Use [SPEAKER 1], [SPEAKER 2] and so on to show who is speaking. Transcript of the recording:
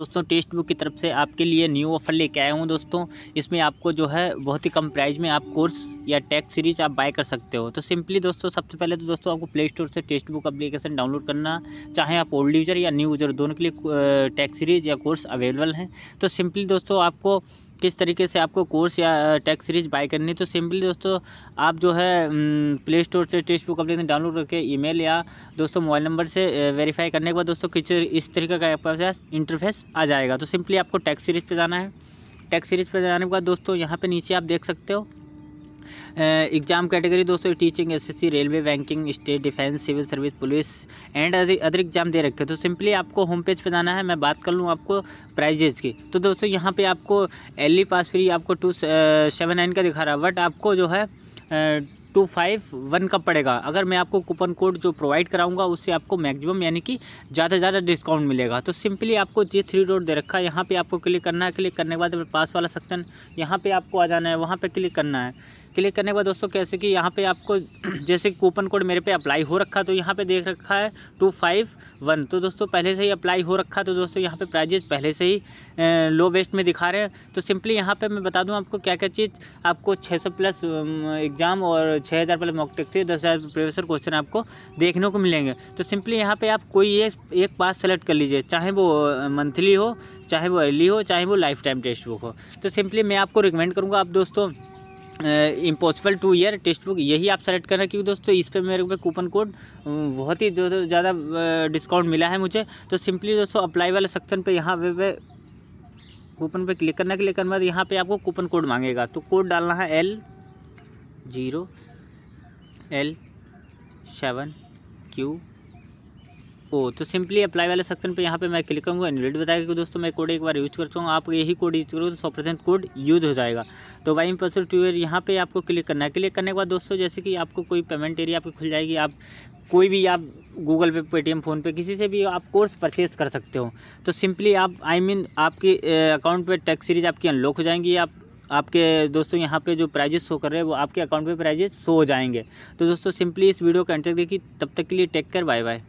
[SPEAKER 1] दोस्तों, test book की तरफ़ से आपके लिए न्यू ऑफ़र लेके आया हूँ दोस्तों। इसमें आपको जो है, बहुत ही कम प्राइस में आप कोर्स या टेक्स सीरीज़ आप बाय कर सकते हो। तो सिंपली दोस्तों, सबसे पहले तो दोस्तों आपको प्ले स्टोर से टेक्स्ट बुक अप्लीकेशन डाउनलोड करना। चाहे आप ओल्ड यूज़र या न्यू यूज़र दोनों के लिए टैक्स सीरीज़ या कोर्स अवेलेबल हैं। तो सिंपली दोस्तों, आपको किस तरीके से आपको कोर्स या टैक्स सीरीज़ बाय करनी है? तो सिंपली दोस्तों, आप जो है प्ले स्टोर से टेक्स्ट बुक अपने डाउनलोड करके ईमेल या दोस्तों मोबाइल नंबर से वेरीफाई करने के बाद दोस्तों किस, इस तरीके का आपके इंटरफेस आ जाएगा। तो सिंपली आपको टैक्स सीरीज़ पर जाना है। टैक्स सीरीज़ पर जाने के बाद दोस्तों, यहाँ पर नीचे आप देख सकते हो एग्ज़ाम कैटेगरी दोस्तों teaching SSC railway banking state defence civil service police and other exam दे रखे तो सिंपली आपको होम पेज पे जाना है, मैं बात कर लूँ आपको प्राइजेज की। तो दोस्तों, यहाँ पे आपको एल पास फ्री आपको टू सेवन नाइन का दिखा रहा है बट आपको जो है टू फाइव वन का पड़ेगा। अगर मैं आपको कूपन कोड जो प्रोवाइड कराऊँगा, उससे आपको मैक्सिमम यानी कि ज़्यादा से ज़्यादा डिस्काउंट मिलेगा। तो सिंपली आपको ये थ्री डॉट दे रखा है। यहाँ पे आपको क्लिक करना है क्लिक करने के बाद पास वाला सेक्शन यहाँ पे आपको आ जाना है, वहाँ पे क्लिक करना है। क्लिक करने के बाद दोस्तों कैसे कि यहाँ पे आपको जैसे कूपन कोड मेरे पे अप्लाई हो रखा तो यहाँ पे देख रखा है टू फाइव वन तो दोस्तों पहले से ही अप्लाई हो रखा तो दोस्तों यहाँ पे प्राइजेज पहले से ही लो वेस्ट में दिखा रहे हैं। तो सिंपली यहाँ पे मैं बता दूँ आपको क्या क्या चीज़ आपको 600 प्लस एग्ज़ाम और 6000 प्लस मॉक टेक्स दस हज़ार प्रोफेसर क्वेश्चन आपको देखने को मिलेंगे। तो सिंपली यहाँ पे आप कोई एक एक पास सेलेक्ट कर लीजिए, चाहे वो मंथली हो, चाहे वो अर्ली हो, चाहे वो लाइफ टाइम टेक्स्ट बुक हो। तो सिंपली मैं आपको रिकमेंड करूँगा, आप दोस्तों impossible two year text book यही आप सेलेक्ट करना, क्योंकि दोस्तों इस पर मेरे पे कूपन कोड बहुत ही ज़्यादा डिस्काउंट मिला है मुझे। तो सिंपली दोस्तों अप्लाई वाले सेक्शन पे यहाँ पे कूपन पे क्लिक करने के लिए, करने बाद यहाँ पे आपको कूपन कोड मांगेगा। तो कोड डालना है L zero L seven Q O तो सिंपली अप्लाई वाले सेक्शन पे यहाँ पे मैं क्लिक करूँगा। इनवेट बताएगा कि दोस्तों मैं कोड एक बार यूज़ कर चुका हूँ। आप यही कोड यूज़ करो तो सौ परसेंट कोड यूज़ हो जाएगा। तो वाई परसेंट टू यहाँ पे आपको क्लिक करना है। क्लिक करने के बाद दोस्तों जैसे कि आपको कोई पेमेंट एरिया आपकी खुल जाएगी आप कोई भी आप गूगल पे पेटीएम फ़ोन पे किसी से भी आप कोर्स परचेज कर सकते हो। तो सिंपली आप आई I मीन mean, आपके अकाउंट पे टैक्स सीरीज़ आपकी अनलॉक हो जाएँगी आप आपके दोस्तों यहाँ पे जो प्राइजेस शो कर रहे हैं वो आपके अकाउंट पे प्राइजेस शो हो जाएँगे। तो दोस्तों सिंपली इस वीडियो को एंटर देखिए। तब तक के लिए टेक कर बाय बाय